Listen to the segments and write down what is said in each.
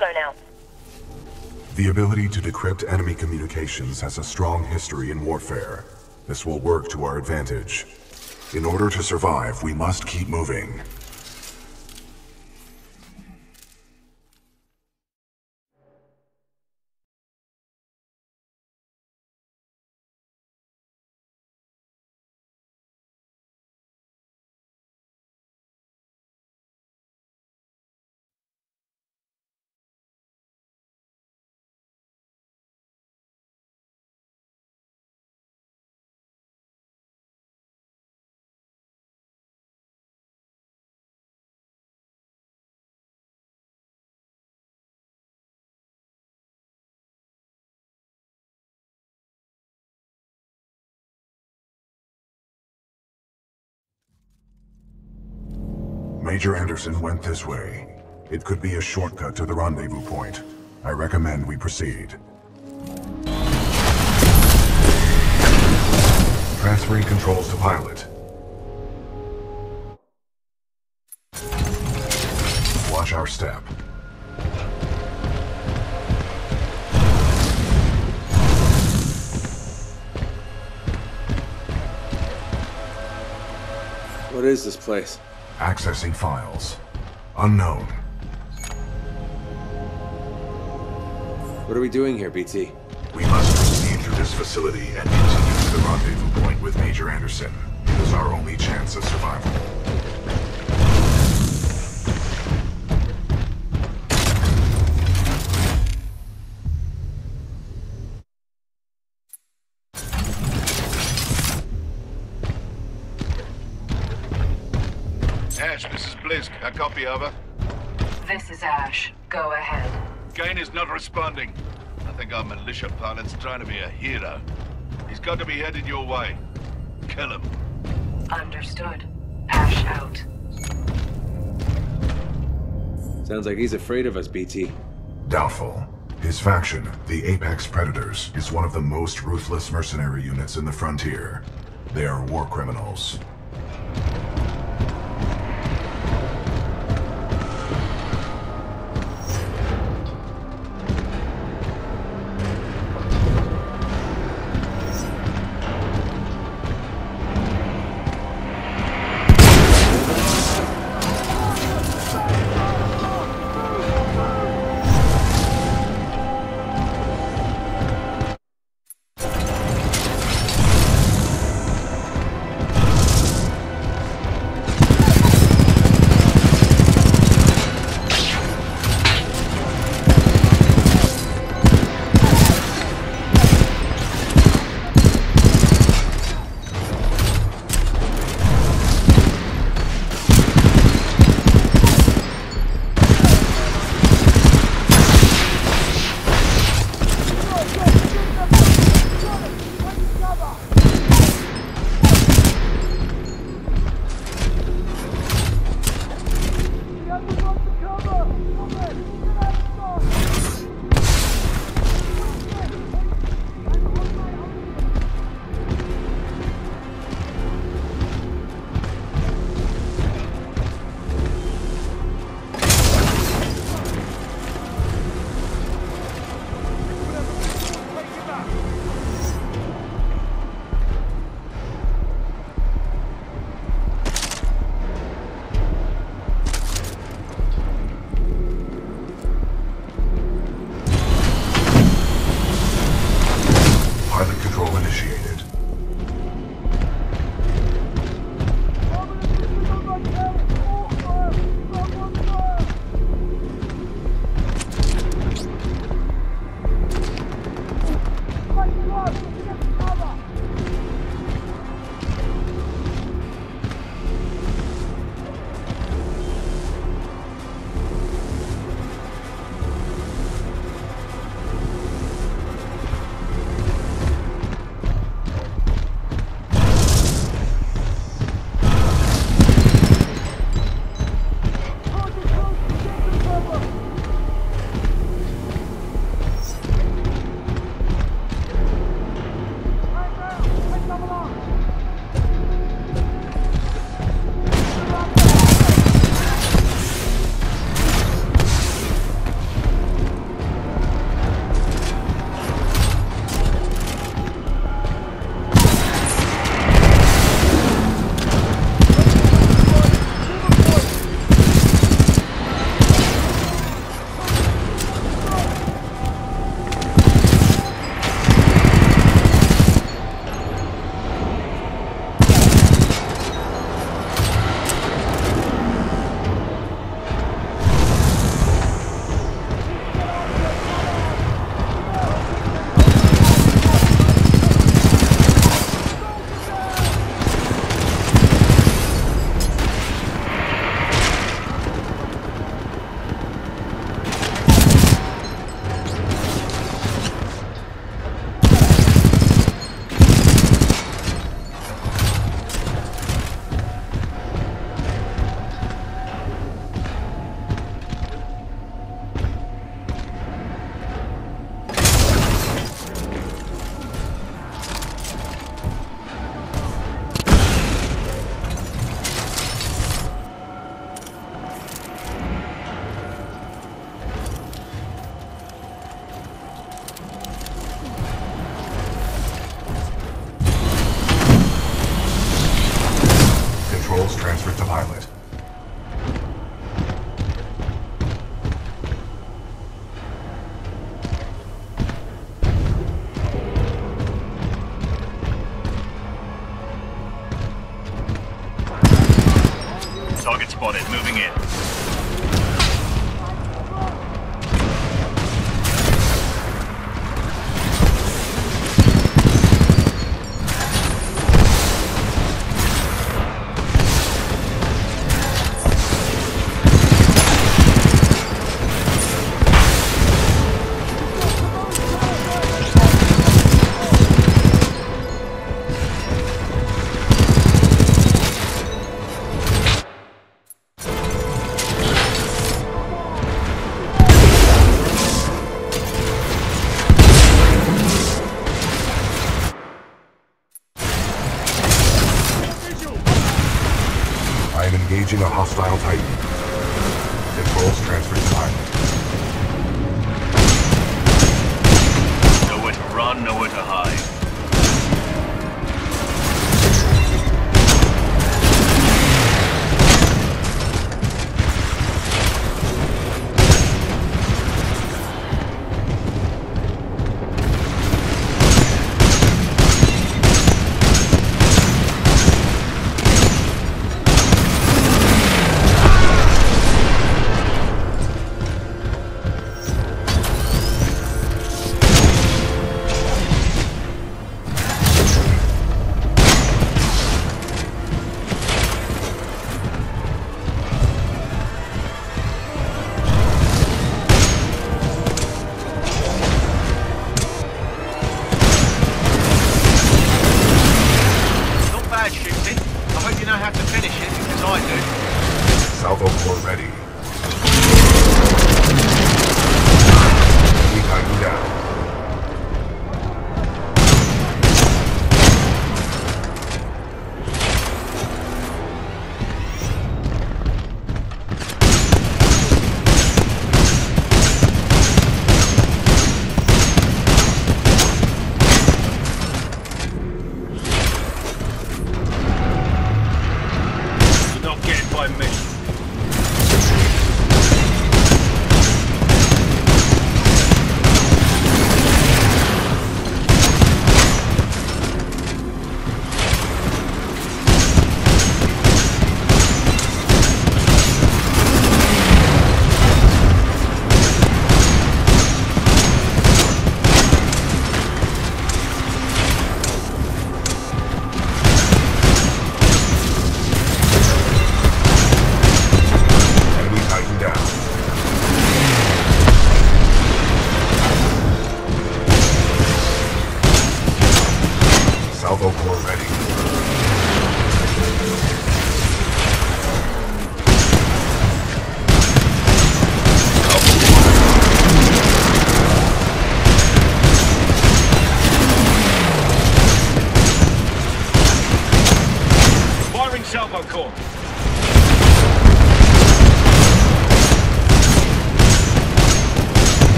Now. The ability to decrypt enemy communications has a strong history in warfare. This will work to our advantage. In order to survive, we must keep moving. Major Anderson went this way. It could be a shortcut to the rendezvous point. I recommend we proceed. Transferring controls to pilot. Watch our step. What is this place? Accessing files. Unknown. What are we doing here, BT? We must proceed through this facility and continue to the rendezvous point with Major Anderson. It is our only chance of survival. Copy over. This is Ash. Go ahead. Kane is not responding. I think our militia pilot's trying to be a hero. He's got to be headed your way. Kill him. Understood. Ash out. Sounds like he's afraid of us, BT. Doubtful. His faction, the Apex Predators, is one of the most ruthless mercenary units in the frontier. They are war criminals. transferred to pilot. a hostile.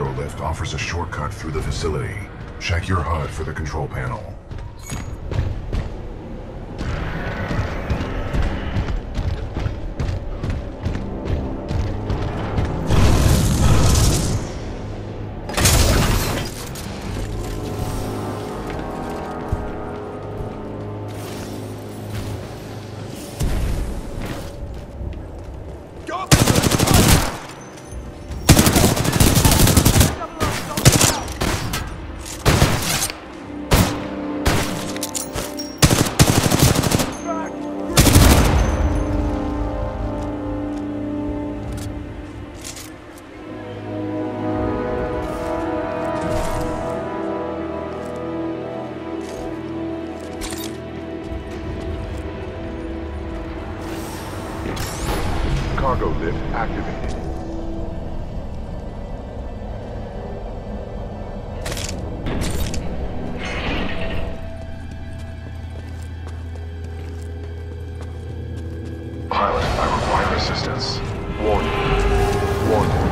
cargo lift offers a shortcut through the facility. Check your HUD for the control panel. Cargo lift activated. Pilot, I require assistance. Warning. Warning.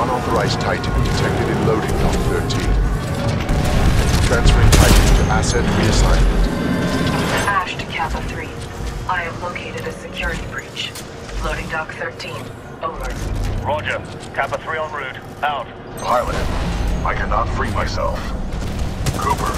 Unauthorized Titan detected in loading dock 13. Transferring Titan to asset reassignment. Ash to Kappa 3. I have located a security breach. Loading dock 13. Over. Roger. Kappa 3 en route. Out. Pilot, I cannot free myself. Cooper,